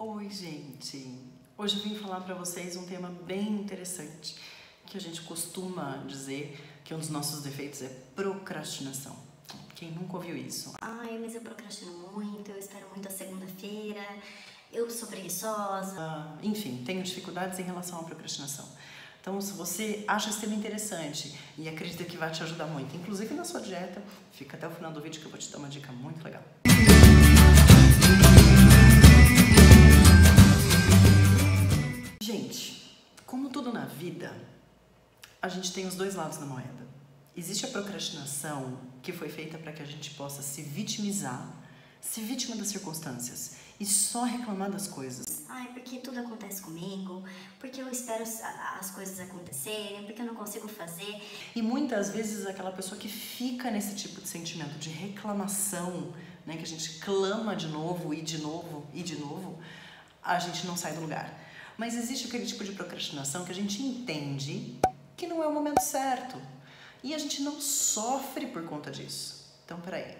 Oi, gente! Hoje eu vim falar para vocês um tema bem interessante que a gente costuma dizer que um dos nossos defeitos é procrastinação. Quem nunca ouviu isso? Ai, mas eu procrastino muito, eu espero muito a segunda-feira, eu sou preguiçosa. Ah, enfim, tenho dificuldades em relação à procrastinação. Então, se você acha esse tema interessante e acredita que vai te ajudar muito, inclusive na sua dieta, fica até o final do vídeo que eu vou te dar uma dica muito legal. A gente tem os dois lados da moeda. Existe a procrastinação que foi feita para que a gente possa se vitimizar, se vítima das circunstâncias e só reclamar das coisas. Ai, porque tudo acontece comigo, porque eu espero as coisas acontecerem, porque eu não consigo fazer. E muitas vezes aquela pessoa que fica nesse tipo de sentimento de reclamação, né, que a gente clama de novo e de novo e de novo, a gente não sai do lugar. Mas existe aquele tipo de procrastinação que a gente entende que não é o momento certo. E a gente não sofre por conta disso. Então, peraí.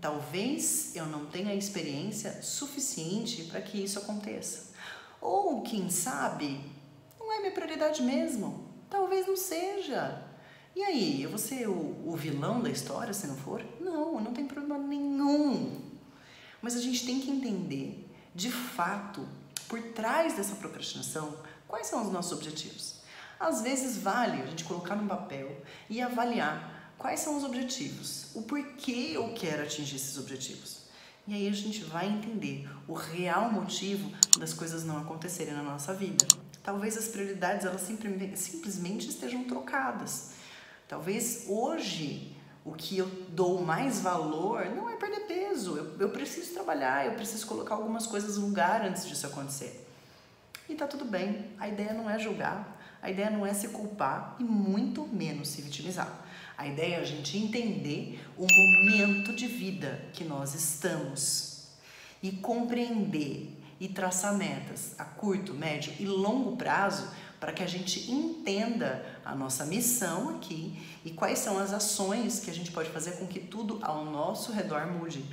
Talvez eu não tenha experiência suficiente para que isso aconteça. Ou, quem sabe, não é minha prioridade mesmo. Talvez não seja. E aí, eu vou ser o, o vilão da história se não for? Não, não tem problema nenhum. Mas a gente tem que entender, de fato, por trás dessa procrastinação, quais são os nossos objetivos? Às vezes vale a gente colocar no papel e avaliar quais são os objetivos, o porquê eu quero atingir esses objetivos. E aí a gente vai entender o real motivo das coisas não acontecerem na nossa vida. Talvez as prioridades elas simplesmente estejam trocadas. Talvez hoje o que eu dou mais valor não é perder peso. Eu, eu preciso trabalhar, eu preciso colocar algumas coisas no lugar antes disso acontecer. E tá tudo bem. A ideia não é julgar, a ideia não é se culpar e muito menos se vitimizar. A ideia é a gente entender o momento de vida que nós estamos e compreender e traçar metas a curto, médio e longo prazo para que a gente entenda a nossa missão aqui e quais são as ações que a gente pode fazer com que tudo ao nosso redor mude.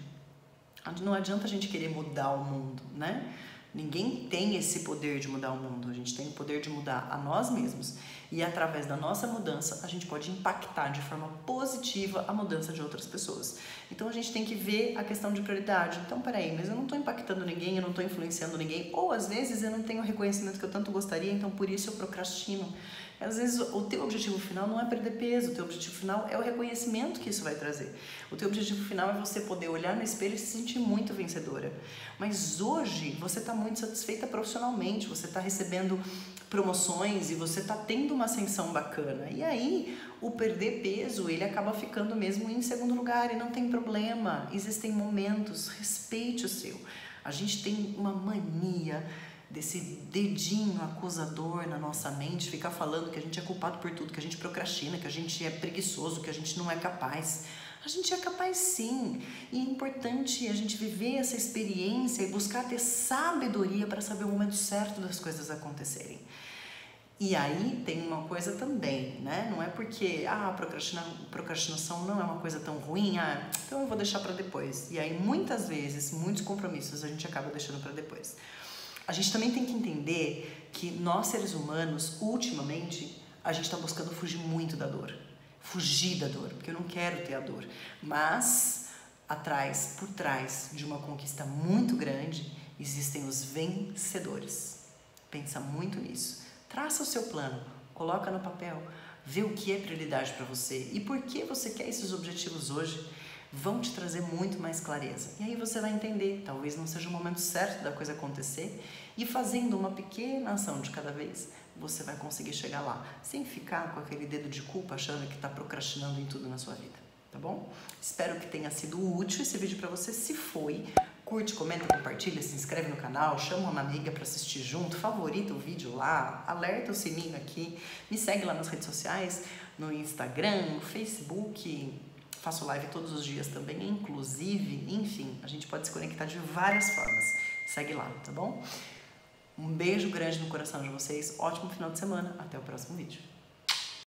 Não adianta a gente querer mudar o mundo, né? Ninguém tem esse poder de mudar o mundo. A gente tem o poder de mudar a nós mesmos. E através da nossa mudança, a gente pode impactar de forma positiva a mudança de outras pessoas. Então a gente tem que ver a questão de prioridade. Então, peraí, mas eu não estou impactando ninguém, eu não estou influenciando ninguém. Ou às vezes eu não tenho o reconhecimento que eu tanto gostaria, então por isso eu procrastino. Às vezes o teu objetivo final não é perder peso, o teu objetivo final é o reconhecimento que isso vai trazer. O teu objetivo final é você poder olhar no espelho e se sentir muito vencedora. Mas hoje você está muito satisfeita profissionalmente, você está recebendo promoções e você está tendo uma ascensão bacana. E aí o perder peso ele acaba ficando mesmo em segundo lugar e não tem problema. Existem momentos, respeite o seu. A gente tem uma mania desse dedinho acusador na nossa mente, ficar falando que a gente é culpado por tudo, que a gente procrastina, que a gente é preguiçoso, que a gente não é capaz. A gente é capaz sim, e é importante a gente viver essa experiência e buscar ter sabedoria para saber o momento certo das coisas acontecerem. E aí tem uma coisa também, né? Não é porque ah, procrastina, procrastinação não é uma coisa tão ruim, ah, então eu vou deixar para depois. E aí muitas vezes, muitos compromissos a gente acaba deixando para depois. A gente também tem que entender que nós seres humanos, ultimamente, a gente está buscando fugir muito da dor. Fugir da dor, porque eu não quero ter a dor. Mas, atrás, por trás de uma conquista muito grande, existem os vencedores. Pensa muito nisso. Traça o seu plano, coloca no papel, vê o que é prioridade para você e por que você quer esses objetivos hoje vão te trazer muito mais clareza. E aí você vai entender, talvez não seja o momento certo da coisa acontecer, e fazendo uma pequena ação de cada vez, você vai conseguir chegar lá, sem ficar com aquele dedo de culpa achando que está procrastinando em tudo na sua vida, tá bom? Espero que tenha sido útil esse vídeo para você. Se foi, curte, comenta, compartilha, se inscreve no canal, chama uma amiga para assistir junto, favorita o vídeo lá, alerta o sininho aqui, me segue lá nas redes sociais, no Instagram, no Facebook, Faço live todos os dias também, inclusive, enfim, a gente pode se conectar de várias formas. Segue lá, tá bom? Um beijo grande no coração de vocês, ótimo final de semana, até o próximo vídeo.